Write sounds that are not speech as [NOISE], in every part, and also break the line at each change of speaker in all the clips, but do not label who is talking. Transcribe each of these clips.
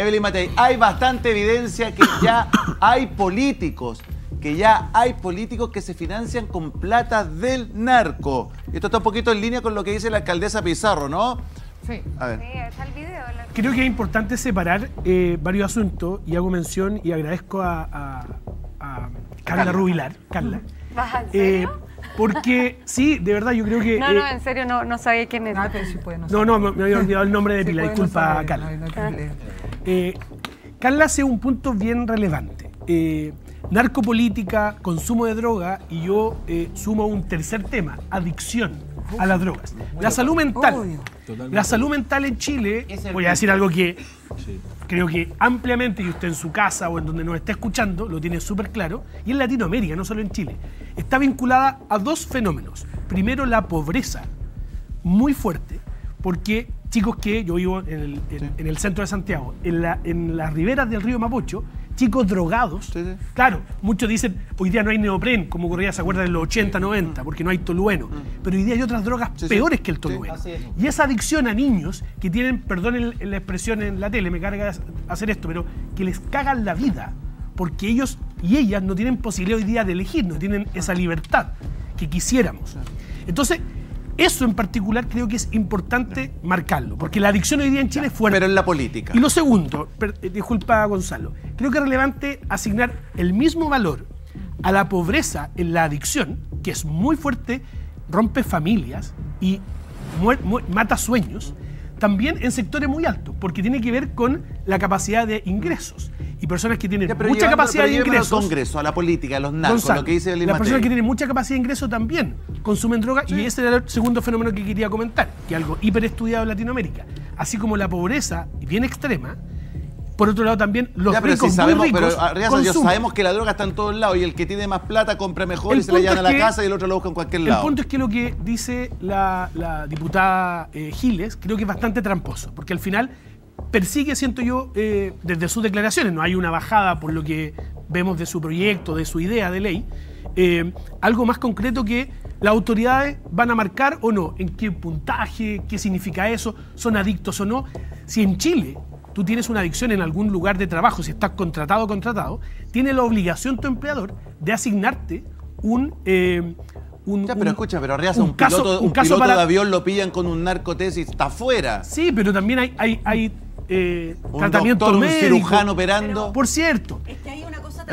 Evelyn Matei, hay bastante evidencia que ya hay políticos, que ya hay políticos que se financian con plata del narco. Esto está un poquito en línea con lo que dice la alcaldesa Pizarro, ¿no?
Sí.
A ver.
Sí, está el video. la-
Creo que es importante separar eh, varios asuntos y hago mención y agradezco a, a- a Carla Rubilar, Carla.
¿Vas, ¿En
eh,
serio?
Porque sí, de verdad yo creo que...
no,
eh,
no, en serio, no, no sabía quién era.
Ah, pero sí puede no
no, no, me, me había olvidado el nombre de
Sí
Pila,
no
disculpa
saber,
Carla.
no no problema.
Eh, Carla hace un punto bien relevante. Eh, narcopolítica, consumo de droga y yo eh, sumo un tercer tema, adicción a las drogas. La salud mental. La salud mental en Chile, voy a decir algo que creo que ampliamente, y usted en su casa o en donde nos esté escuchando, lo tiene súper claro, y en Latinoamérica, no solo en Chile, está vinculada a dos fenómenos. Primero, la pobreza, muy fuerte, porque chicos que, yo vivo en el, en- en el centro de Santiago, en, la- en las riberas del río Mapocho, chicos drogados,
Sí, sí.
claro, muchos dicen, hoy día no hay neopren, como ocurría, se acuerdan, en los 80, 90, porque no hay tolueno, pero hoy día hay otras drogas
Sí, sí.
peores que el tolueno.
es.
Y esa adicción a niños que tienen, perdonen la expresión en la tele, me carga hacer esto, pero que les cagan la vida, porque ellos y ellas no tienen posibilidad hoy día de elegir, no tienen esa libertad que quisiéramos. Entonces, eso en particular creo que es importante marcarlo, porque la adicción hoy día en Chile es fuerte.
Pero en la política.
Y lo segundo, per- eh, disculpa Gonzalo, creo que es relevante asignar el mismo valor a la pobreza en la adicción, que es muy fuerte, rompe familias y mata sueños, también en sectores muy altos, porque tiene que ver con la capacidad de ingresos. Y personas que tienen
Ya,
mucha
llevando-
capacidad de ingresos...
al Congreso, a la política, a los narcos,
Gonzalo,
lo que dice Evelyn
las personas que tienen mucha capacidad de ingreso también consumen droga y ese era el segundo fenómeno que quería comentar, que es algo hiperestudiado en Latinoamérica. Así como la pobreza bien extrema, por otro lado también los
Ya, pero
ricos
si
muy
sabemos,
ricos
pero yo
consumen.
sabemos que la droga está en todos lados y el que tiene más plata compra mejor
El
y se la llevan a la
que-
casa y el otro lo busca en cualquier
El
lado.
punto es que lo que dice la, la diputada eh, Giles creo que es bastante tramposo, porque al final persigue, siento yo, eh, desde sus declaraciones, no hay una bajada por lo que vemos de su proyecto, de su idea de ley, eh, algo más concreto que las autoridades van a marcar o no, en qué puntaje, qué significa eso, son adictos o no. Si en Chile tú tienes una adicción en algún lugar de trabajo, si estás contratado o contratado, tiene la obligación tu empleador de asignarte un... eh, un,
Ya, pero
un-
escucha, pero Arriaza, un,
caso-
piloto,
un
piloto
para-
de avión lo pillan con un narcotesis, está afuera.
Sí, pero también hay, hay, hay eh,
Un
tratamiento
doctor, un cirujano operando.
Por cierto,
Es que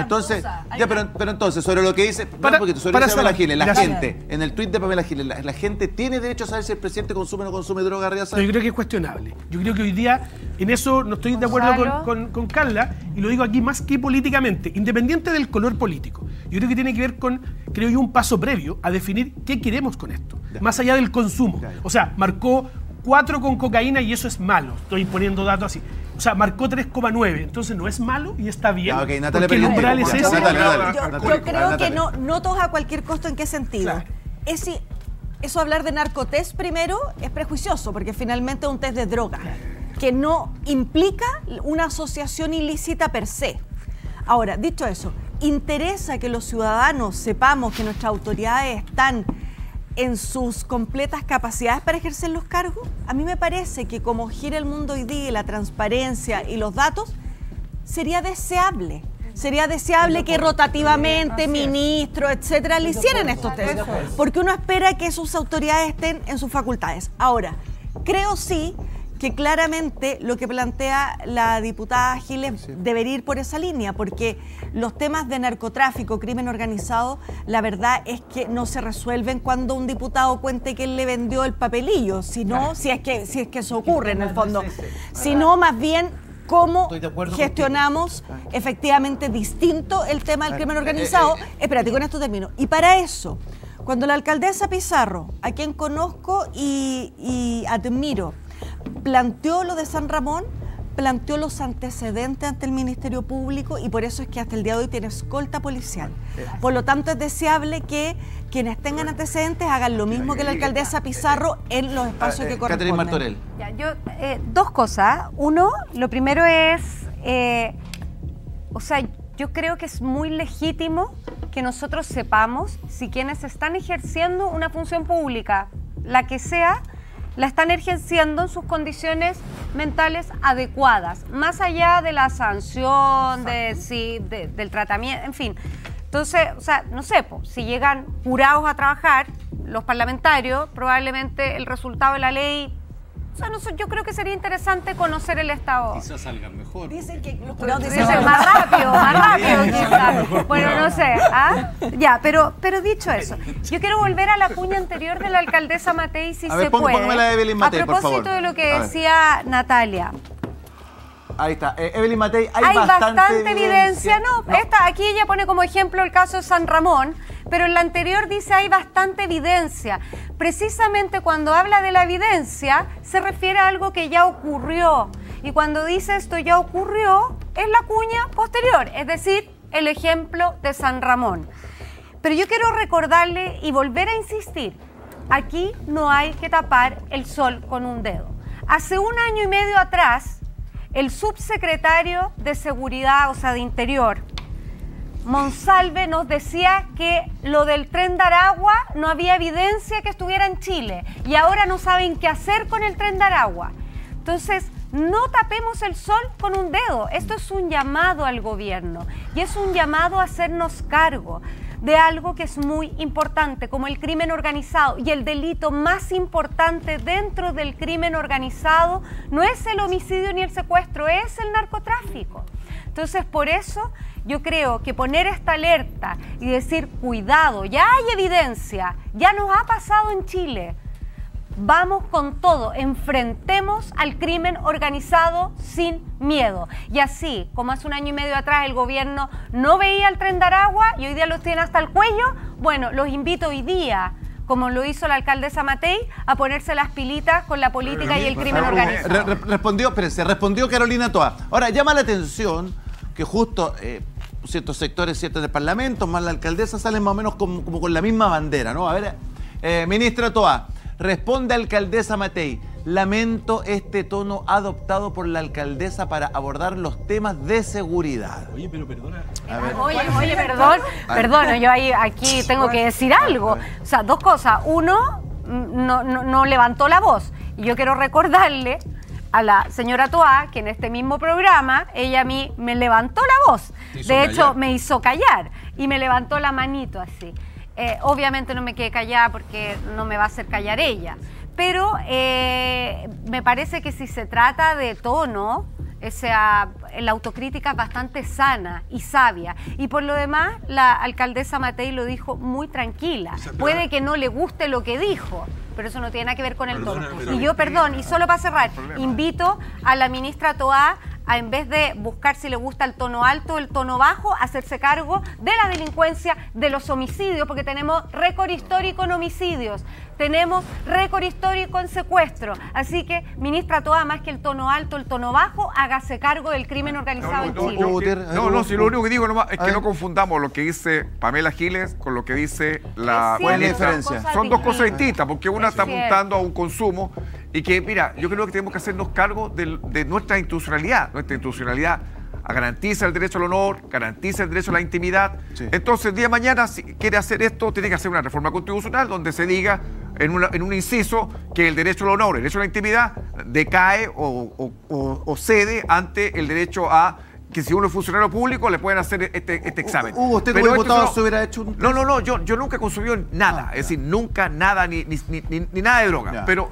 Entonces, ya, pero, pero entonces, sobre lo que dice,
Para-
porque sobre
para
Pamela Giles, la
gracias.
gente, en el tuit de Pamela Giles, la, la gente tiene derecho a saber si el presidente consume o no consume droga, Arriaza.
yo creo que es cuestionable. Yo creo que hoy día en eso no estoy de acuerdo con,
Gonzalo.
con- con Carla y lo digo aquí más que políticamente, independiente del color político. Yo creo que tiene que ver con, creo yo, un paso previo a definir qué queremos con esto, más allá del consumo.
Ya, ya.
O sea, marcó 4 con cocaína y eso es malo. Estoy poniendo datos así. O sea, marcó 3,9. Entonces no es malo y está bien.
Ya, ok, Natalia
porque el umbral es ese.
Yo creo que- no, no todos a cualquier costo. ¿En qué sentido?
Claro.
Es si- eso hablar de narcotest primero es prejuicioso, porque finalmente es un test de droga, que no implica una asociación ilícita per se. Ahora, dicho eso, interesa que los ciudadanos sepamos que nuestras autoridades están en sus completas capacidades para ejercer los cargos. A mí me parece que como gira el mundo hoy día, la transparencia y los datos, sería deseable. Sería deseable que rotativamente ministros, etcétera, le hicieran estos test. Porque uno espera que sus autoridades estén en sus facultades. Ahora, creo sí que claramente lo que plantea la diputada Giles debería ir por esa línea, porque los temas de narcotráfico, crimen organizado, la verdad es que no se resuelven cuando un diputado cuente que él le vendió el papelillo, sino si es que si es que eso ocurre en el fondo, sino más bien cómo gestionamos efectivamente distinto el tema del crimen organizado. Espérate, con esto termino. Y para eso, cuando la alcaldesa Pizarro, a quien conozco y, y admiro, planteó lo de San Ramón, planteó los antecedentes ante el Ministerio Público y por eso es que hasta el día de hoy tiene escolta policial. Por lo tanto, es deseable que quienes tengan antecedentes hagan lo mismo que la alcaldesa Pizarro en los espacios que
Eh, Catherine
corresponden.
Martorell.
Ya, yo, eh, dos cosas. Uno, lo primero es, eh, o sea, yo creo que es muy legítimo que nosotros sepamos si quienes están ejerciendo una función pública, la que sea, la están ejerciendo en sus condiciones mentales adecuadas, más allá de la sanción, de, sí, de- del tratamiento, en fin. Entonces, o sea, no sé, po, si llegan jurados a trabajar, los parlamentarios, probablemente el resultado de la ley, o sea, no sé, yo creo que sería interesante conocer el estado.
Quizás salgan mejor.
Dicen que los dicen
más rápido, más rápido quizás. Bueno, no sé. ¿ah? Ya, pero, pero dicho eso, yo quiero volver a la cuña anterior de la alcaldesa Matei, si
A ver,
se puede.
póngame la de Evelyn Matei,
a
por
propósito
favor.
de lo que decía Natalia,
Ahí está. Eh, Evelyn Matei, hay,
hay, bastante, evidencia. No, Esta, aquí ella pone como ejemplo el caso de San Ramón, pero en la anterior dice hay bastante evidencia. Precisamente cuando habla de la evidencia, se refiere a algo que ya ocurrió. Y cuando dice esto ya ocurrió, es la cuña posterior, es decir, el ejemplo de San Ramón. Pero yo quiero recordarle y volver a insistir, aquí no hay que tapar el sol con un dedo. Hace un año y medio atrás, el subsecretario de Seguridad, o sea, de Interior, Monsalve nos decía que lo del tren de Aragua no había evidencia que estuviera en Chile y ahora no saben qué hacer con el tren de Aragua. Entonces, no tapemos el sol con un dedo. Esto es un llamado al gobierno y es un llamado a hacernos cargo de algo que es muy importante, como el crimen organizado. Y el delito más importante dentro del crimen organizado no es el homicidio ni el secuestro, es el narcotráfico. Entonces, por eso yo creo que poner esta alerta y decir, cuidado, ya hay evidencia, ya nos ha pasado en Chile. Vamos con todo, enfrentemos al crimen organizado sin miedo. Y así, como hace un año y medio atrás el gobierno no veía el tren de Aragua y hoy día los tiene hasta el cuello, bueno, los invito hoy día, como lo hizo la alcaldesa Matei, a ponerse las pilitas con la política y el crimen
Re-
organizado.
re- respondió, espérense, respondió Carolina Toa. Ahora, llama la atención que justo eh, ciertos sectores, ciertos del Parlamento, más la alcaldesa, salen más o menos como, como con la misma bandera, ¿no? A ver, eh, ministra Toa, responde alcaldesa Matei. Lamento este tono adoptado por la alcaldesa para abordar los temas de seguridad.
Oye, pero perdona.
A ver.
Oye, oye, perdón, perdón, yo ahí aquí [LAUGHS] tengo que decir algo. O sea, dos cosas. Uno, no, no, no levantó la voz. Y yo quiero recordarle a la señora Toá que en este mismo programa ella a mí me levantó la voz. De hecho, me hizo callar y me levantó la manito así. Eh, obviamente no me quedé callada porque no me va a hacer callar ella. Pero eh, me parece que si se trata de tono, o sea, la autocrítica es bastante sana y sabia. Y por lo demás, la alcaldesa Matei lo dijo muy tranquila. Puede que no le guste lo que dijo, pero eso no tiene nada que ver con el tono. Y yo, perdón, y solo para cerrar, invito a la ministra Toá a en vez de buscar si le gusta el tono alto o el tono bajo, hacerse cargo de la delincuencia, de los homicidios, porque tenemos récord histórico en homicidios, tenemos récord histórico en secuestro. Así que, ministra Toa, más que el tono alto, el tono bajo, hágase cargo del crimen organizado en
No,
Chile.
yo-
Gutiérrez,
no, no, si lo único que digo nomás es que no confundamos lo que dice Pamela Giles con lo que dice la
Es cierto,
¿Cuál es la
ministra.
diferencia?
Son dos cosas
distintas.
porque una
Es
está apuntando a un consumo y que, mira, yo creo que tenemos que hacernos cargo de, nuestra institucionalidad. Nuestra institucionalidad garantiza el derecho al honor, garantiza el derecho a la intimidad.
Sí.
Entonces, el día de mañana, si quiere hacer esto, tiene que hacer una reforma constitucional donde se diga en, una- en un inciso que el derecho al honor, el derecho a la intimidad, decae o, o- o- o cede ante el derecho a que si uno es funcionario público le pueden hacer este, este examen.
Hugo, usted como diputado
no-
se hubiera hecho un-
No, no, no, yo, yo nunca consumí nada, es decir, nunca nada, ni, ni, ni- ni- ni nada de droga.
Ya.
Pero,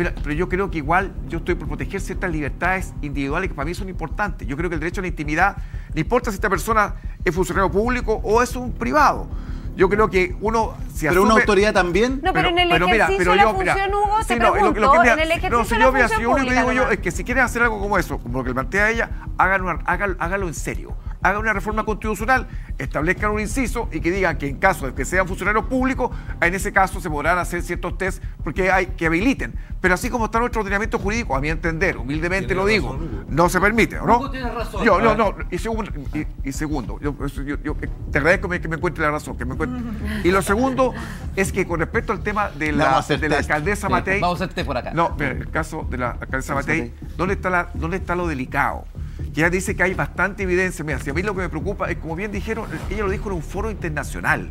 mira, pero yo creo que igual yo estoy por proteger ciertas libertades individuales que para mí son importantes. Yo creo que el derecho a la intimidad, no importa si esta persona es funcionario público o es un privado. Yo creo que uno si
Pero una autoridad también.
No, pero, en el ejercicio de la función, Hugo, te
sí, no, lo- lo
pregunto,
que mira,
en el ejercicio
no, si
de
yo,
la
mira, si
función
yo lo único que
pública
digo yo es que si quieren hacer algo como eso, como lo que plantea ella, hagan una- hágalo, hágalo en serio. Hagan una reforma constitucional, establezcan un inciso y que digan que en caso de que sean funcionarios públicos, en ese caso se podrán hacer ciertos test porque hay que habiliten. Pero así como está nuestro ordenamiento jurídico, a mi entender, humildemente
Tiene
lo digo,
razón,
no se permite, ¿o ¿no?
Hugo tiene razón.
Yo, no, no, y segundo, y, y segundo yo, yo- yo, eh, te agradezco que me encuentre la razón, que me encuentre. [LAUGHS] Y lo segundo es que con respecto al tema de la,
hacer
de la alcaldesa
Sí,
Matei.
vamos a hacerte por acá.
No, mira, el caso de la alcaldesa Matei, ¿dónde está, la, ¿dónde está lo delicado? Que ella dice que hay bastante evidencia. Mira, si a mí lo que me preocupa es, como bien dijeron, ella lo dijo en un foro internacional.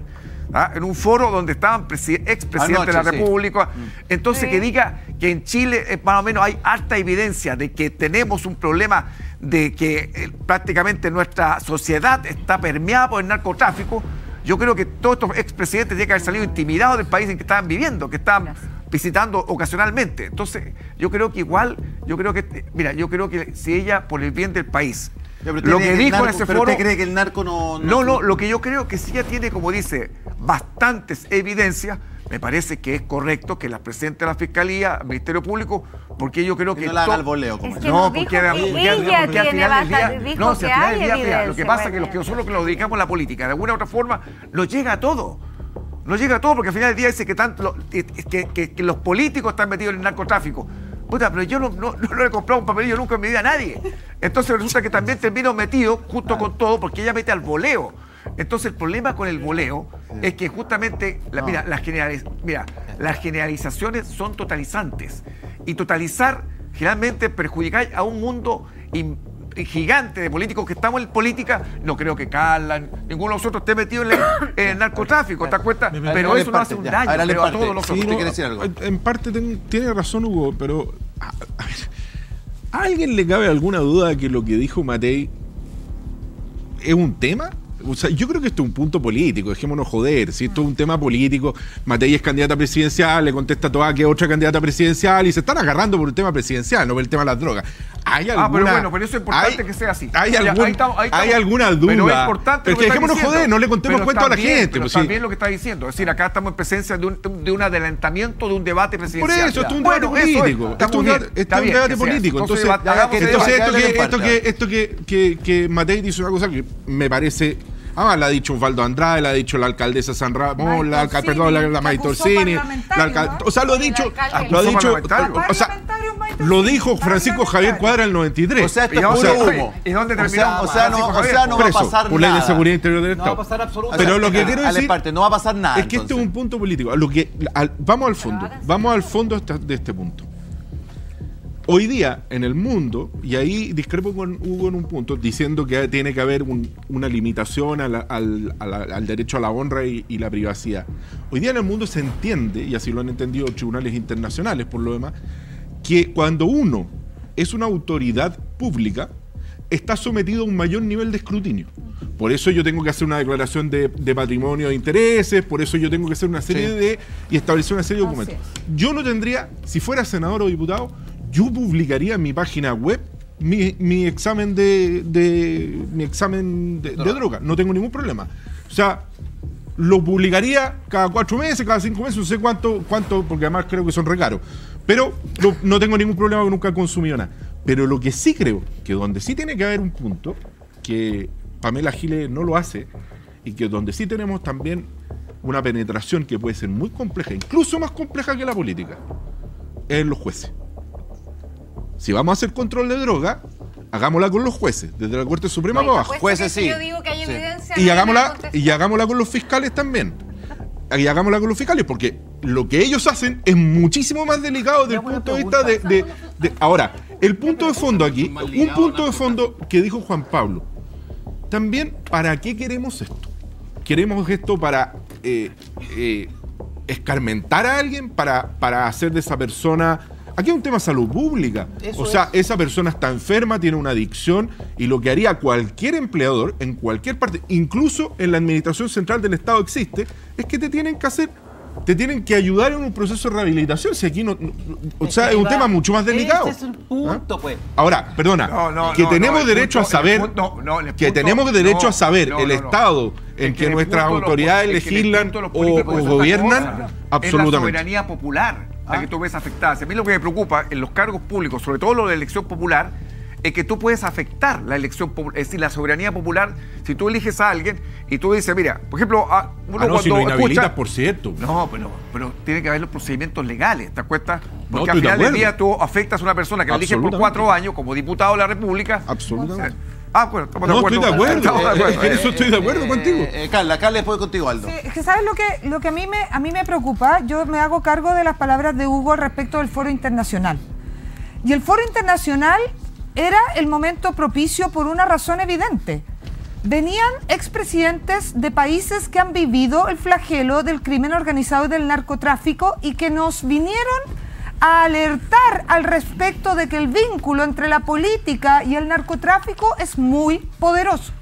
¿ah? En un foro donde estaban presi- expresidentes de la
sí.
República. Entonces,
Sí.
que diga que en Chile eh, más o menos hay harta evidencia de que tenemos un problema de que eh, prácticamente nuestra sociedad está permeada por el narcotráfico, yo creo que todos estos expresidentes tienen que haber salido intimidados del país en que estaban viviendo, que estaban visitando ocasionalmente. Entonces, yo creo que igual, yo creo que, mira, yo creo que si ella, por el bien del país, lo que dijo en ese
pero
foro...
¿Usted cree que el narco no...?
No, no, lo que yo creo que sí ya tiene, como dice, bastantes evidencias, me parece que es correcto que la presidente de la Fiscalía, el Ministerio Público, porque yo creo que...
Que no la haga al voleo, como
Es que
no, porque, era-
ella
porque al
tiene
final del día- no, si
que
al final
hay
del día, lo que pasa es que los que nosotros que nos dedicamos a la política, de alguna u otra forma, nos llega a todo. Nos llega a todo, porque al final del día dice que, tanto, lo- que, que- los políticos están metidos en el narcotráfico. Puta, pero yo no, no, no le he comprado un papelillo nunca en mi vida a nadie. Entonces resulta que también termino metido junto con todo, porque ella mete al voleo. Entonces el problema con el voleo es que justamente, la- mira, las generaliz- mira, las generalizaciones son totalizantes. Y totalizar generalmente perjudicar a un mundo in- gigante de políticos que estamos en política, no creo que Carla, ninguno de nosotros esté metido en el, en el narcotráfico, ¿te das cuenta?
me-
Pero eso no
parte,
hace un
ya.
daño
A
todos
Sí,
nosotros.
usted
no,
decir algo.
En parte ten- tiene razón Hugo, pero a, a ver, ¿a alguien le cabe alguna duda de que lo que dijo Matei es un tema? O sea, yo creo que esto es un punto político, dejémonos joder. Si esto es un tema político, Matei es candidata presidencial, le contesta a toda que otra candidata presidencial y se están agarrando por un tema presidencial, no por el tema de las drogas. ¿Hay alguna,
Ah, pero bueno, pero eso es importante
hay-
que sea así.
¿Hay,
Ya,
algún-
ahí estamos- ahí estamos.
¿hay alguna duda?
Pero es importante
Pero
lo
que dejémonos
diciendo.
joder, no le contemos cuento a la gente.
Pero
pues, sí.
también lo que está diciendo. Es decir, acá estamos en presencia de un, de un adelantamiento de un debate
Por
presidencial.
eso, esto es un
Bueno,
debate
es.
político. Esto es
Estamos
un
bien,
debate, un político. Entonces, entonces esto, que, esto, que, esto que, que, que Matei dice una cosa que me parece. Ah, la ha dicho Osvaldo Andrade, la ha dicho la alcaldesa San Ramón, la, perdón, la, la la
¿no?
O sea, lo ha dicho. Lo ha dicho. O sea, lo dijo Francisco Javier. Cuadra en el 93.
O sea, esto
Y
es puro humo.
¿y dónde terminamos,
o sea, no, o sea, no
por
va a pasar
por ley de seguridad interior del
No va a
Estado.
pasar absolutamente
Pero lo que quiero decir.
parte, no va a pasar nada.
Es que este es un punto político. A Lo que, al- vamos al fondo. Vamos al fondo de este punto. Hoy día, en el mundo, y ahí discrepo con Hugo en un punto, diciendo que tiene que haber un- una limitación a la- al, a la- al derecho a la honra y, y la privacidad. Hoy día en el mundo se entiende, y así lo han entendido tribunales internacionales por lo demás, que cuando uno es una autoridad pública, está sometido a un mayor nivel de escrutinio. Por eso yo tengo que hacer una declaración de, de patrimonio de intereses, por eso yo tengo que hacer una serie
Sí.
de y establecer una serie de documentos. Yo no tendría, si fuera senador o diputado, yo publicaría en mi página web mi, mi examen de, de- mi examen de, de droga. No tengo ningún problema. O sea, lo publicaría cada cuatro meses, cada cinco meses, no sé cuánto, cuánto, porque además creo que son recaros. Pero lo- no tengo ningún problema que nunca he consumido nada. Pero lo que sí creo, que donde sí tiene que haber un punto, que Pamela Giles no lo hace, y que donde sí tenemos también una penetración que puede ser muy compleja, incluso más compleja que la política, es en los jueces. Si vamos a hacer control de droga, hagámosla con los jueces, desde la Corte Suprema para abajo.
Jueces sí.
Yo digo que hay
Sí.
evidencia.
Y
no
hagámosla, y hagámosla con los fiscales también. Y hagámosla con los fiscales, porque lo que ellos hacen es muchísimo más delicado desde el punto de vista de, de- de- Ahora, el punto de fondo aquí, un punto de fondo que dijo Juan Pablo. También, ¿para qué queremos esto? ¿Queremos esto para eh, eh, escarmentar a alguien? ¿Para, ¿Para hacer de esa persona... Aquí es un tema de salud pública.
Eso
o sea, esa persona está enferma, tiene una adicción y lo que haría cualquier empleador en cualquier parte, incluso en la administración central del Estado existe, es que te tienen que hacer, te tienen que ayudar en un proceso de rehabilitación. Si aquí no, no- o sea, es un
va-
tema mucho más delicado.
Ese es el punto,
¿Ah?
pues.
Ahora, perdona,
No, no,
que
no,
tenemos derecho
punto-
a saber,
punto-
que
punto-
tenemos derecho
no,
a saber
no,
el
no, no.
estado en que, nuestras autoridades legislan o, gobiernan,
cosa. Es la
absolutamente.
soberanía popular la que tú ves afectada. Si a mí lo que me preocupa en los cargos públicos, sobre todo lo de elección popular, es que tú puedes afectar la elección popular, es decir, la soberanía popular, si tú eliges a alguien y tú dices, mira, por ejemplo, a- uno
Ah, no, si lo
escucha-
por cierto.
no, pero, pero tiene que haber los procedimientos legales, ¿te acuerdas?
No,
Porque al final del día tú afectas a una persona que la eligen por cuatro años como diputado de la República.
Absolutamente.
Ah, bueno, estamos de
No,
acuerdo.
estoy de acuerdo.
Estamos de acuerdo.
Es que en eso estoy de acuerdo contigo.
Eh, eh, Carla, Carla después contigo, Aldo.
Sí, es que sabes lo que, lo que a, mí me, a mí me preocupa, yo me hago cargo de las palabras de Hugo respecto del foro internacional. Y el foro internacional era el momento propicio por una razón evidente. Venían expresidentes de países que han vivido el flagelo del crimen organizado y del narcotráfico y que nos vinieron
a alertar al respecto de que el vínculo entre la política y el narcotráfico es muy poderoso.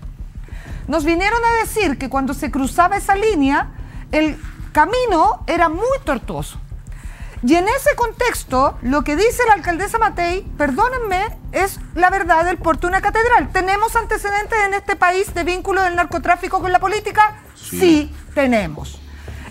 Nos vinieron a decir que cuando se cruzaba esa línea, el camino era muy tortuoso. Y en ese contexto, lo que dice la alcaldesa Matei, perdónenme, es la verdad del de una catedral. ¿Tenemos antecedentes en este país de vínculo del narcotráfico con la política? Sí, tenemos.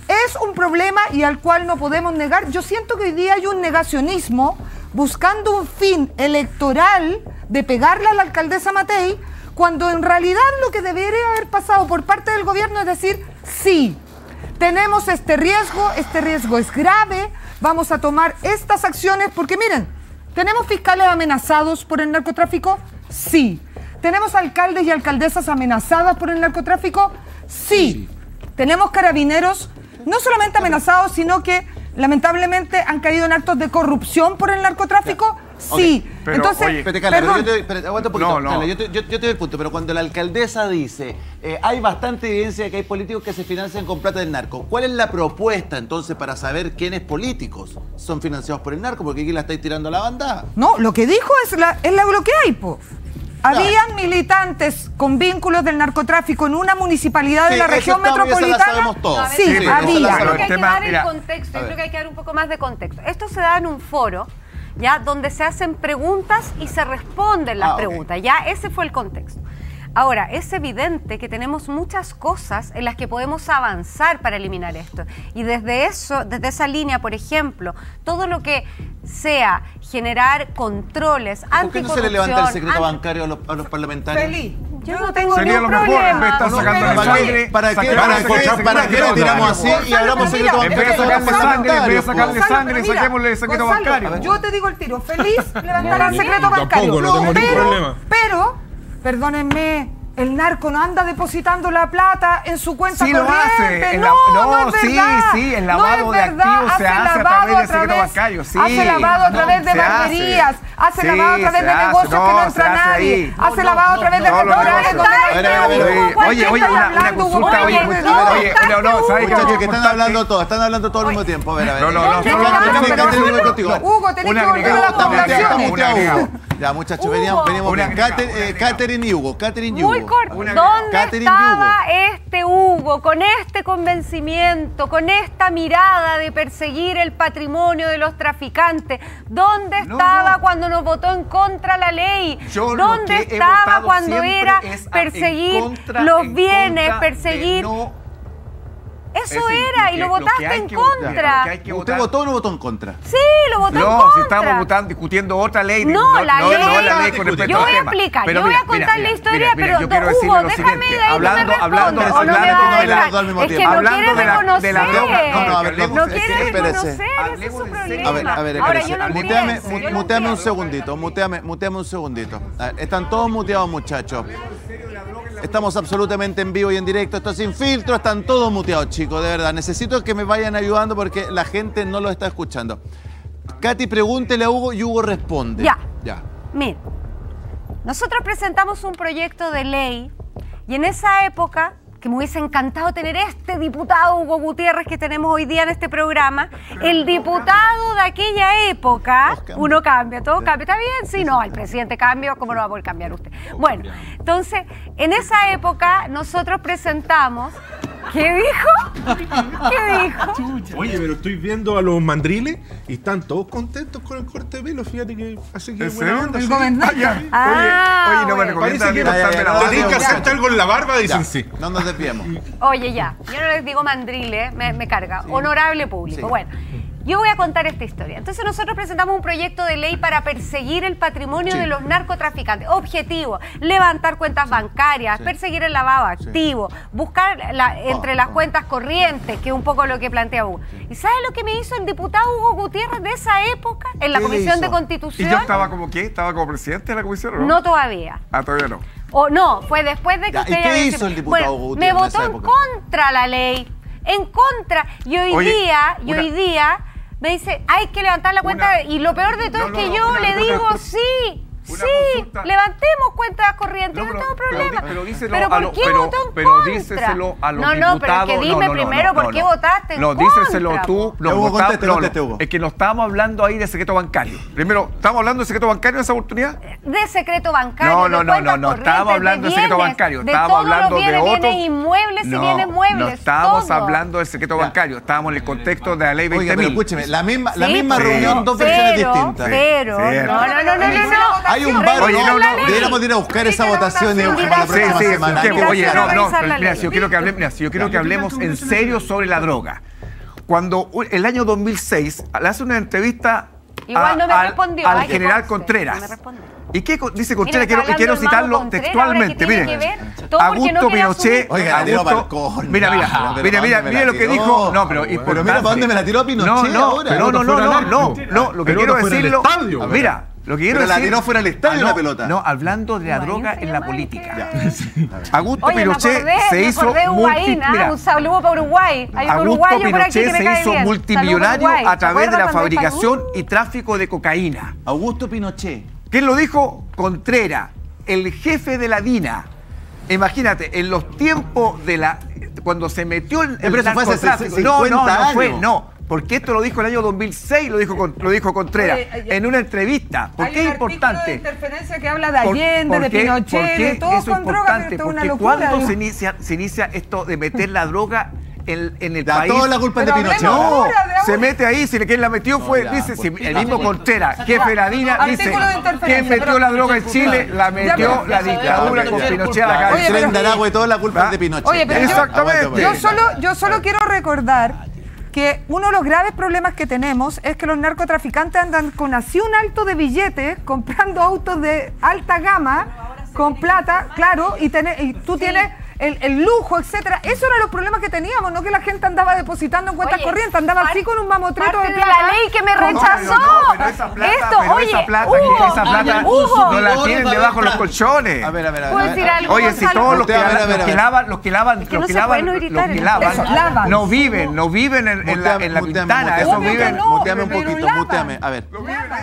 Es un problema y al cual no podemos negar. Yo siento que hoy día hay un negacionismo buscando un fin electoral de pegarle a la alcaldesa Matei, cuando en realidad lo que debería haber pasado por parte del gobierno es decir, sí, tenemos este riesgo, este riesgo es grave, vamos a tomar estas acciones porque miren, ¿tenemos fiscales amenazados por el narcotráfico? Sí. ¿Tenemos alcaldes y alcaldesas amenazadas por el narcotráfico? Sí. ¿Tenemos carabineros no solamente amenazados, sino que lamentablemente han caído en actos de corrupción por el narcotráfico? Sí.
Pero,
Entonces,
oye,
Espérate, Carla,
perdón.
yo te, espérate, aguanta un poquito.
No, no.
Carla, yo, te, yo- yo te doy el punto, pero cuando la alcaldesa dice eh, hay bastante evidencia de que hay políticos que se financian con plata del narco, ¿cuál es la propuesta entonces para saber quiénes políticos son financiados por el narco? Porque aquí la estáis tirando a la banda.
No, lo que dijo es, la, es la- lo que hay, po. Habían militantes con vínculos del narcotráfico en una municipalidad de la región
estamos- esa la
metropolitana. Sí,
yo
Sí,
creo que
había.
hay que dar el contexto, yo creo que hay que dar un poco más de contexto. Esto se da en un foro, ¿ya? Donde se hacen preguntas y se responden las
Ah,
preguntas, ¿ya? Ese fue el contexto. Ahora, es evidente que tenemos muchas cosas en las que podemos avanzar para eliminar esto. Y desde eso, desde esa línea, por ejemplo, todo lo que sea generar controles,
¿Por qué no se le levanta el secreto bancario a los, a los parlamentarios?
Feliz.
Yo no tengo
Sería
ningún
lo mejor, en vez de
problema.
estar.
¿Para qué, para qué, para qué le
sacar-
tiramos así y
Gonzalo,
hablamos secreto
mira,
En vez de
bancario?
sacarle
Gonzalo,
sangre, en vez de sacarle sangre, saquémosle el secreto
Gonzalo,
bancario.
Yo te digo el tiro, feliz levantar el
No,
secreto
tampoco,
bancario.
no tengo ningún problema.
Pero, perdónenme, el narco no anda depositando la plata en su cuenta
Sí lo
corriente.
hace, el
no,
la-
no,
no,
es
sí,
verdad.
sí, el
No
lavado
es
de
verdad.
activos se hace a
lavado
través del secreto bancario, sí.
Hace lavado a
No,
través de
se hace.
Hace
Sí,
lavado a través de negocios que
no,
entra
hace
nadie, hace lavado a través de restaurantes
Oye,
¿cuál
oye, una, una
hablando, Hugo?
consulta, oye,
Oye,
oye,
no,
oye, no, no, ¿sabes qué?
Muchachos, que están hablando todos, están hablando todos al mismo tiempo. A ver, a ver.
No, no, no, no.
Hugo, tenés que volver a las poblaciones.
Ya, muchachos, veníamos, veníamos bien.
un
eh. Catherine y Hugo, Catherine y Hugo.
Muy corto. ¿Dónde
Catherine
estaba
Hugo.
este Hugo con este convencimiento, con esta mirada de perseguir el patrimonio de los traficantes? ¿Dónde
No,
estaba
no.
cuando nos votó en contra la ley?
Yo
¿Dónde estaba cuando era perseguir los
en
bienes, perseguir...
no-
Eso
es
era,
que-
y lo
lo que
votaste
hay
en contra.
lo que hay que
¿Usted
votar.
votó o no votó en contra?
Sí, lo votó en
No,
contra.
si estamos votando, discutiendo otra ley.
No, la
no,
ley-
no la ley con respecto
Yo voy a explicar,
Pero
yo voy a contar
mira,
la historia,
mira,
pero
yo quiero
Hugo, déjame de ahí,
hablando,
no me
no
Es que no
Hablando
quiere
de la-
reconocer.
de la droga,
no, no, a ver,
No
hablemos-
quiere reconocer, ese es su problema.
A ver, a ver, muteame, un segundito, muteame, muteame un segundito. Están todos muteados, muchachos. Estamos absolutamente en vivo y en directo, esto es sin filtro, están todos muteados, chicos, de verdad. Necesito que me vayan ayudando porque la gente no lo está escuchando. Katy, pregúntele a Hugo y Hugo responde.
Ya.
Ya.
Mira, nosotros presentamos un proyecto de ley y en esa época, que me hubiese encantado tener este diputado Hugo Gutiérrez que tenemos hoy día en este programa, el diputado de aquella época, uno cambia, todo cambia, ¿está bien? Sí, no, el presidente cambia, ¿cómo no va a poder cambiar usted? Bueno, entonces, en esa época nosotros presentamos, ¿qué dijo? ¿Qué dijo?
Oye, pero estoy viendo a los mandriles y están todos contentos con el corte de pelo. Fíjate que hace que
¿En
buena
serio?
onda.
El
sí.
gobernante.
Ah,
oye, oye, no me
bueno.
recomienda
Parece que
cortarme
ya, ya,
la
no,
barba.
Tenés que
ya.
hacerte algo en la barba,
Ya,
dicen sí.
No nos desviemos.
Oye, ya, yo no les digo mandrile, me, me carga. Honorable público.
Sí.
Bueno, yo voy a contar esta historia. Entonces nosotros presentamos un proyecto de ley para perseguir el patrimonio
Sí.
de los narcotraficantes. Objetivo, levantar cuentas bancarias,
Sí.
perseguir el lavado activo, buscar la- entre las cuentas corrientes, que es un poco lo que plantea Hugo. ¿Y sabe lo que me hizo el diputado Hugo Gutiérrez de esa época en la
¿Qué
Comisión de
hizo?
¿Y
Constitución?
yo estaba como qué? ¿Estaba como presidente de la comisión o no?
No todavía.
Ah, todavía no.
O no, fue después de que
Ya, ¿y
usted
qué
haya
hizo el diputado
Bueno, Me
Gutiérrez en
votó en contra la ley, en contra. Y hoy
Oye,
día, y
una-
hoy día me dice, hay que levantar la cuenta.
Una-
y lo peor de todo
No,
es que
no,
yo le digo, sí,
Una
Sí,
consulta.
levantemos cuentas corrientes,
No,
no,
pero-
tengo problema.
pero díselo
pero
a
¿por
lo-
qué
pero-
votó en
pero
contra?
díselo a los
no, no, pero es que dime
no, no,
primero
no,
por
no,
qué
no.
votaste en
No,
contra.
díselo tú. No,
Hugo, conteste, conteste,
no.
Hugo.
Es que no estábamos hablando ahí de secreto bancario. Primero, ¿estamos hablando de secreto bancario en esa oportunidad?
De secreto bancario.
No,
de
no, no, no, no estábamos hablando de secreto bancario,
de
estábamos
los
hablando de
bienes,
otro.
bienes inmuebles y
no,
bienes muebles.
No estábamos hablando del secreto bancario, estábamos en el contexto de la ley
Oiga, pero
20.000.
escúcheme, la misma, reunión, dos versiones distintas.
Pero, no, no, no, no, no.
Hay un bar,
Oye, no, no,
deberíamos de ir a buscar esa votación para la
Sí,
próxima semana.
oye, no, no, mira, si yo quiero que hablemos, mira, si yo quiero que hablemos en serio sobre la droga. Cuando el año 2006 le hace una entrevista
Igual no me
al,
respondió,
general Contreras.
no me respondió.
¿Y qué dice
Mira,
Contreras?
está
Quiero, citarlo
Contreras,
textualmente. Miren,
porque no asumir.
Oiga, colmo.
Mira, mira, mira,
¿pa'
mira, mira lo que dijo. No, pero,
Pero mira para dónde me la tiró Pinochet
no, no,
ahora.
No, no, no, no, no, no,
arco.
lo que quiero decirlo. Mira, lo que quiero
Pero la
decir.
tiró fuera del estadio
Ah,
la
no,
pelota.
No, hablando de la droga en la política. [LAUGHS] Augusto
Oye, me
Pinochet
acordé,
se
me
hizo
Higuaín, ¿ah?
mira,
Un saludo para Uruguay. Hay un uruguayo por aquí
Pinochet
que me
se hizo
bien.
multimillonario
Uruguay.
a través de
¿Se
la fabricación y tráfico de cocaína.
Augusto Pinochet.
¿Quién lo dijo? Contreras, el jefe de la DINA. Imagínate, en los tiempos de la. Cuando se metió en
pero
el
eso fue hace
narcotráfico.
50
No, no, no fue,
años.
no. Porque esto lo dijo el año 2006, lo dijo, lo dijo Contreras,
Oye,
en una entrevista. ¿Por
Hay
qué es importante?
de interferencia que habla de
¿Por-
Allende,
por
de Pinochet,
por qué
de todo
eso es
con droga, que
importante?
esto es una
Porque
locura.
cuando se inicia, se inicia esto de meter la droga en, en el
Da
país.
toda la culpa es de Pinochet.
No,
ahora, de ahora.
se mete ahí, si quien la metió fue,
ya,
dice,
pues,
si el mismo Contreras, jefe de la DINA, dice, ¿quién metió la droga en Chile? La metió la dictadura con Pinochet a la
Oye,
El tren de Aragua y toda la culpa es de Pinochet.
Oye, pero yo-
Exactamente.
Yo solo, yo solo quiero recordar que uno de los graves problemas que tenemos es que los narcotraficantes andan con así un alto de billetes comprando autos de alta gama con plata, claro, y, tener- y tú tienes el, el lujo, etcétera. Esos eran los problemas que teníamos, no que la gente andaba depositando en cuentas
Oye,
corrientes, andaba así con un mamotreto
parte
de
de
plata.
la ley que me rechazó.
No, pero, no, pero esa plata,
Esto,
pero
oye,
esa plata,
Hugo,
esa plata
Hugo.
no la tienen debajo de los colchones.
A ver, a ver, a ver.
¿Puedo decir algo?
Oye, si todos los que, los lavan, los que lavan, los que lavan,
no
los que lavan,
Eso,
no viven, no viven en, en la, en la ventana,
muteame,
esos viven.
Muteame un poquito, muteame. A ver.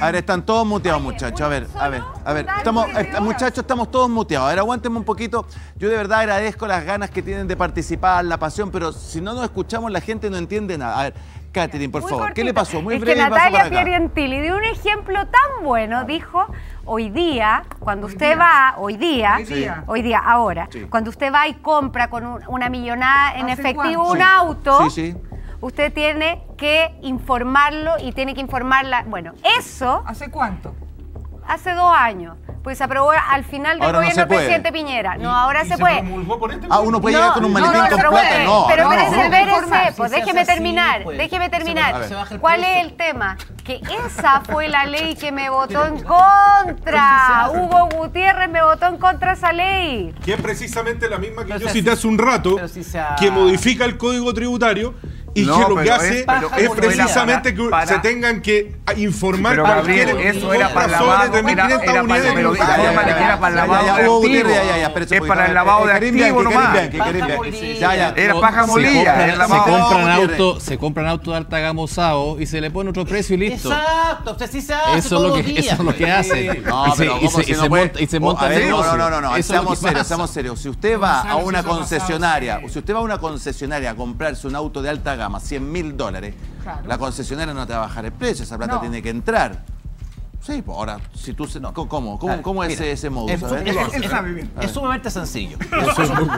A ver, están todos muteados, muchachos. A ver, a ver, a ver. Estamos, est- muchachos, estamos todos muteados. A ver, aguántenme un poquito. Yo de verdad agradezco las ganas que tienen de participar, la pasión, pero si no nos escuchamos, la gente no entiende nada. A ver, Catherine, por
Muy
favor, ¿qué le pasó? Muy
es
breve
que Natalia
acá.
Piergentili dio un ejemplo tan bueno, dijo, hoy día, cuando usted va, hoy día,
Hoy día.
hoy día, ahora,
Sí.
cuando usted va y compra con un- una millonada en
¿Hace
efectivo
cuánto?
un
Sí.
auto,
Sí, sí.
Usted tiene que informarlo y tiene que informarla. Bueno, eso
¿Hace cuánto?
hace dos años. Pues se aprobó al final del
Ahora no
gobierno
se
del
puede.
presidente Piñera. No, ahora se puede.
Ah, uno puede llegar con un
No,
maletín
no,
con
pero
plata. No,
pero
no, no.
Informar.
pues
Si se
déjeme
hace así,
terminar,
pues,
déjeme terminar.
se
¿Cuál es el tema? Que [LAUGHS] esa fue la ley que me votó en contra. Hugo Gutiérrez me votó en contra esa ley.
Que es precisamente la misma que
Pero
yo
si
cité
hace-
hace un rato, que modifica el código tributario y
No,
que lo que hace
es-
precisamente
para-
que
para-
se tengan que informar
Pero
cualquier
Gabriel, eso era para lavado,
sobre
era,
3.500
era para, pero
de
Ya, ya,
infórmale
ya,
que era para el
ya,
lavado
ya,
de Es para el lavado de activos nomás. Era paja
Se
molilla,
compran-
el
se compran
autos, se compran autos de alta gama usados y se le pone otro precio y listo.
Exacto, usted sí se hace
Eso es,
todos
lo
los
que,
días.
eso es lo que hace.
No,
y se, monta,
Oh, no, no, no, no, seamos serios, seamos serios. Si usted va a una concesionaria, si usted va a una concesionaria a comprarse un auto de alta gama, 100 mil dólares, la concesionaria no te va a bajar el precio, esa plata
No.
tiene que entrar. Sí, pues ahora, si tú... se- ¿Cómo? ¿Cómo, cómo, cómo es
Mira,
ese, ese modus?
Es, es-
Él
es-
sabe bien.
es sumamente sencillo.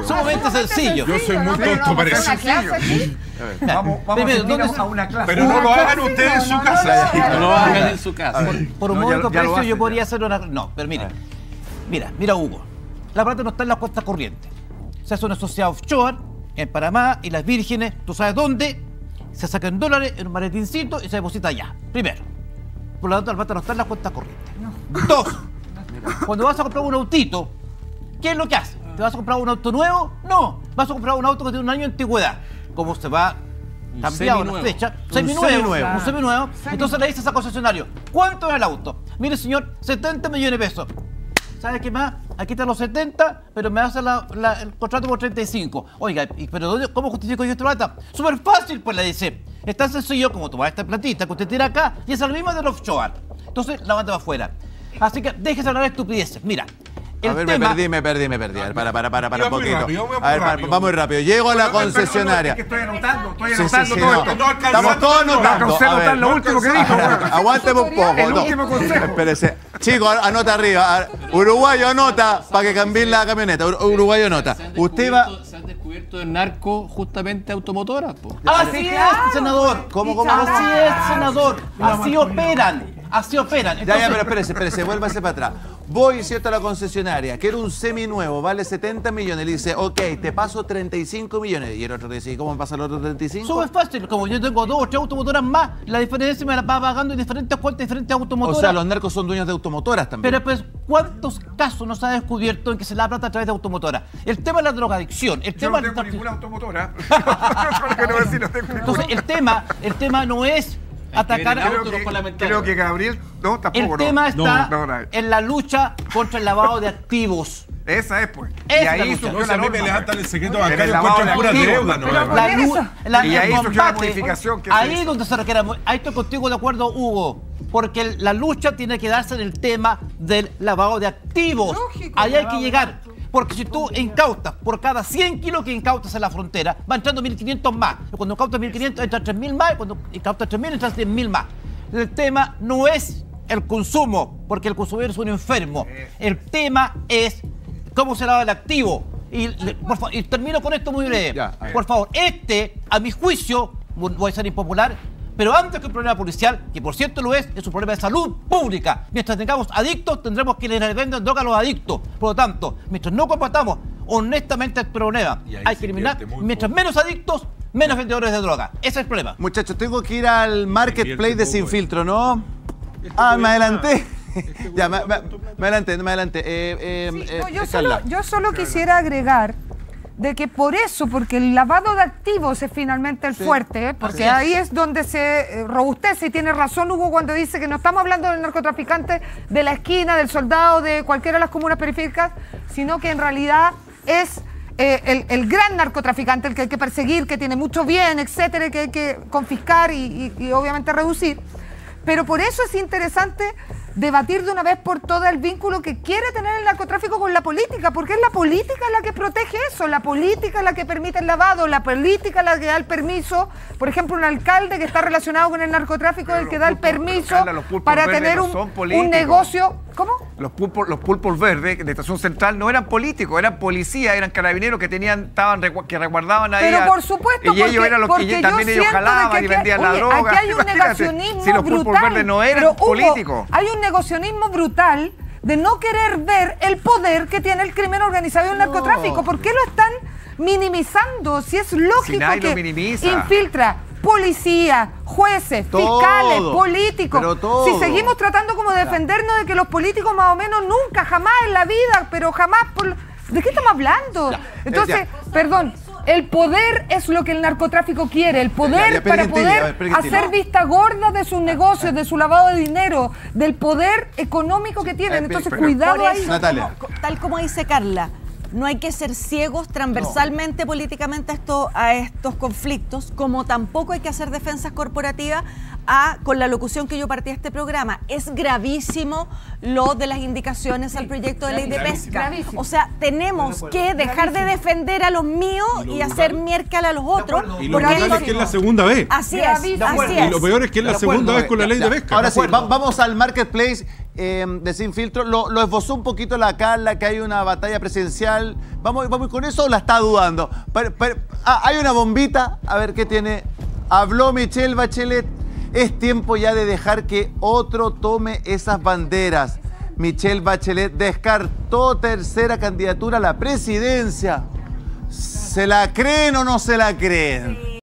sumamente sencillo.
Yo soy muy tonto, parece.
¿Una clase aquí?
Vamos, vamos a, ir
¿dónde
a una clase.
Pero no lo hagan ustedes en su casa.
No lo hagan en su casa.
Por un
No,
módico precio yo podría hacer una... No, pero mira. Mira, mira Hugo. La plata no está en la cuenta corriente. Se hace una sociedad offshore en Panamá y las vírgenes, tú sabes dónde, se saca en dólares en un maletincito y se deposita allá. Primero. Por lo tanto, la plata no está en la cuenta corriente. Dos. [LAUGHS] Cuando vas a comprar un autito, ¿qué es lo que haces? ¿Te vas a comprar un auto nuevo? No. Vas a comprar un auto que tiene un año de antigüedad. Como se va
Un
cambiado la
seminuevo.
fecha,
Un
seminuevo,
seminuevo.
un seminuevo. Entonces le dices al concesionario, ¿cuánto es el auto? Mire señor, 70 millones de pesos. ¿Sabe qué más? Aquí están los 70, pero me hace el contrato por 35. Oiga, ¿y- ¿pero cómo justifico yo esta plata? Súper fácil, pues le dice. Es tan sencillo como tomar esta platita que usted tira acá y es la misma del offshore. Entonces la manda para afuera. Así que déjese hablar de estupideces. Mira, el
a ver,
tema...
me perdí, me perdí, me perdí. A ver, para, para, para, para un poquito.
rápido,
a ver, para- vamos muy rápido. Llego a la concesionaria.
Es que estoy anotando, estoy
Sí, sí,
anotando
sí,
todo
no.
esto.
No
Estamos todos anotando.
no a
A ver,
anotar lo último que dijo, [LAUGHS] weón.
Aguánteme un [LAUGHS] poco.
El
no.
último consejo.
Espérese. Chicos, anota arriba. Uruguayo anota para que cambien la camioneta. Ur- Uruguayo anota. Usted va.
Se han descubierto el narco justamente automotoras, po.
Así es, senador.
¿Cómo, cómo?
Así es, senador. Así operan. Así operan.
Ya, ya,
Entonces,
pero espérese, espérese, vuélvase para atrás. Voy, ¿cierto?, a la concesionaria, quiero un semi nuevo, vale 70 millones. Le dice, ok, te paso 35 millones. Y el otro le dice, ¿y cómo me pasa el otro 35?
Súper fácil, como yo tengo dos o tres automotoras más, la diferencia me la va pagando en diferentes cuentas, diferentes
o
automotoras.
sea, los narcos son dueños de automotoras también.
Pero pues, ¿cuántos casos nos ha descubierto en que se la plata a través de automotoras? El tema de la drogadicción, el
Yo
tema
no [LAUGHS] tengo ninguna [LAUGHS] automotora. No no.
Entonces, el tema, el tema no es atacar a
que,
parlamentarios.
creo que Gabriel, no, tampoco.
El
no.
tema está
No, no, no.
en la lucha contra el lavado de activos.
Esa es, pues.
Esa
y
es la
ahí surgió la
a mí me
norma,
levantan
pues.
el secreto bancario
lavado
contra
de
pura
activos.
deuda, no
La, la-
Y ahí surgió la modificación que
ahí
hizo.
donde se requiere, ahí estoy contigo de acuerdo, Hugo, porque la lucha tiene que darse en el tema del lavado de activos.
Lógico,
ahí hay que llegar. Porque si tú incautas, por cada 100 kilos que incautas en la frontera, va entrando 1.500 más. Cuando incautas 1.500, entran 3.000 más. Y cuando incautas 3.000, entran 100.000 más. El tema no es el consumo, porque el consumidor es un enfermo. El tema es cómo se lava el activo. Y, por fa- y termino con esto muy breve. Por favor, este, a mi juicio, vo- voy a ser impopular, pero antes que un problema policial, que por cierto lo es, es un problema de salud pública. Mientras tengamos adictos, tendremos que le venden droga a los adictos. Por lo tanto, mientras no combatamos honestamente el problema,
Y ahí
hay que eliminar, mientras
poco.
menos adictos, menos vendedores de droga. Ese es el problema.
Muchachos, tengo que ir al marketplace de Sin Filtro, ¿no? Ah, me adelanté. Ya, me, me- me adelanté, me adelanté. Eh, eh,
Sí,
eh,
no, yo,
eh,
solo, yo solo quisiera agregar de que por eso, porque el lavado de activos es finalmente el fuerte, ¿eh? porque
es.
ahí es donde se eh, robustece y tiene razón Hugo cuando dice que no estamos hablando del narcotraficante de la esquina, del soldado de cualquiera de las comunas periféricas, sino que en realidad es eh, el, el gran narcotraficante, el que hay que perseguir, que tiene mucho bien, etcétera, que hay que confiscar y, y- y obviamente reducir. Pero por eso es interesante debatir de una vez por todas el vínculo que quiere tener el narcotráfico con la política, porque es la política la que protege eso, la política la que permite el lavado, la política la que da el permiso. Por ejemplo, un alcalde que está relacionado con el narcotráfico es el que da el permiso
Carla,
para tener un, negocio. ¿Cómo?
Los pulpos, los pulpos verdes de Estación Central no eran políticos, eran policías, eran carabineros que tenían, estaban que resguardaban ahí.
Pero por supuesto,
y ellos eran los que
yo
también ellos jalaban
que
y vendían la
oye,
droga.
Aquí hay un [LAUGHS]
Imagínate,
negacionismo
si los pulpos verdes no eran políticos.
Hay un negacionismo brutal de no querer ver el poder que tiene el crimen organizado y el narcotráfico. ¿Por qué lo están minimizando? Si es lógico que infiltra policía, jueces,
Todo,
fiscales, políticos. Si seguimos tratando como de defendernos de que los políticos más o menos nunca, jamás en la vida, pero jamás por... ¿De qué estamos hablando? Entonces,
ya.
perdón, el poder es lo que el narcotráfico quiere, el poder
Ya, ya,
para poder
ver,
hacer vista gorda de sus negocios, de su lavado de dinero, del poder económico que tienen. Entonces, cuidado ahí.
Natalia.
como- tal como dice Carla, no hay que ser ciegos transversalmente políticamente a, esto- a estos conflictos, como tampoco hay que hacer defensas corporativas a, con la locución que yo partí de este programa. Es gravísimo lo de las indicaciones al proyecto de ley de pesca.
Gravísimo.
O sea, tenemos que dejar de defender a los míos y hacer miércoles a los otros.
Y lo
esto-
es que es la segunda vez.
Así es,
Y lo peor es que es la segunda vez con la ley de pesca.
Ahora sí, vamos al marketplace eh, de Sin Filtro. Lo, lo esbozó un poquito la Carla, que hay una batalla presidencial. ¿Vamos, vamos con eso o la está dudando? Pero- pero- ah, hay una bombita, a ver qué tiene. Habló Michelle Bachelet. Es tiempo ya de dejar que otro tome esas banderas. Michelle Bachelet descartó tercera candidatura a la presidencia. ¿Se la creen o no se la creen?